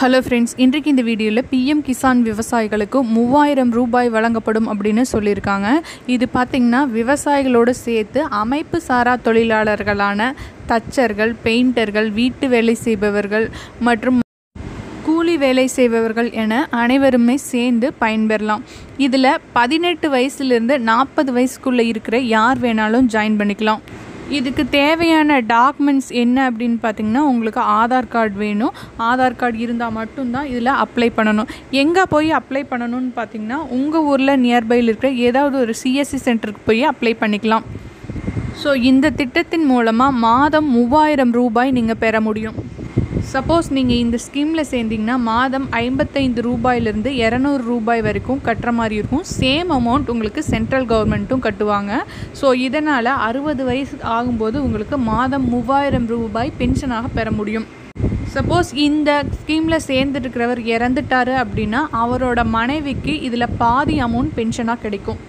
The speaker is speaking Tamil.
ஹலோ ஃப்ரெண்ட்ஸ் இன்றைக்கு இந்த வீடியோவில் பிஎம் கிசான் விவசாயிகளுக்கு மூவாயிரம் ரூபாய் வழங்கப்படும் அப்படின்னு சொல்லியிருக்காங்க. இது பார்த்திங்கன்னா விவசாயிகளோடு சேர்த்து அமைப்பு சாரா தொழிலாளர்களான தச்சர்கள் பெயிண்டர்கள் வீட்டு வேலை செய்பவர்கள் மற்றும் கூலி வேலை செய்பவர்கள் என அனைவருமே சேர்ந்து பயன்பெறலாம். இதில் பதினெட்டு வயசுலேருந்து நாற்பது வயசுக்குள்ளே இருக்கிற யார் வேணாலும் ஜாயின் பண்ணிக்கலாம். இதுக்கு தேவையான டாக்குமெண்ட்ஸ் என்ன அப்படின்னு பார்த்தீங்கன்னா உங்களுக்கு ஆதார் கார்டு வேணும். ஆதார் கார்டு இருந்தால் மட்டும்தான் இதில் அப்ளை பண்ணணும். எங்கே போய் அப்ளை பண்ணணும்னு பார்த்தீங்கன்னா உங்கள் ஊரில் நியர்பையில் இருக்கிற ஏதாவது ஒரு சிஎஸ்சி சென்டருக்கு போய் அப்ளை பண்ணிக்கலாம். ஸோ இந்த திட்டத்தின் மூலமாக மாதம் மூவாயிரம் ரூபாய் நீங்கள் பெற முடியும். சப்போஸ் நீங்கள் இந்த ஸ்கீமில் சேர்ந்தீங்கன்னா மாதம் ஐம்பத்தைந்து ரூபாயிலிருந்து இரநூறு ரூபாய் வரைக்கும் கட்டுற மாதிரி இருக்கும். சேம் அமௌண்ட் உங்களுக்கு சென்ட்ரல் கவர்மெண்ட்டும் கட்டுவாங்க. ஸோ இதனால் அறுபது வயசு ஆகும்போது உங்களுக்கு மாதம் மூவாயிரம் ரூபாய் பென்ஷனாக பெற முடியும். சப்போஸ் இந்த ஸ்கீமில் சேர்ந்துருக்கிறவர் இறந்துட்டாரு அப்படின்னா அவரோட மனைவிக்கு இதில் பாதி அமௌண்ட் பென்ஷனாக கிடைக்கும்.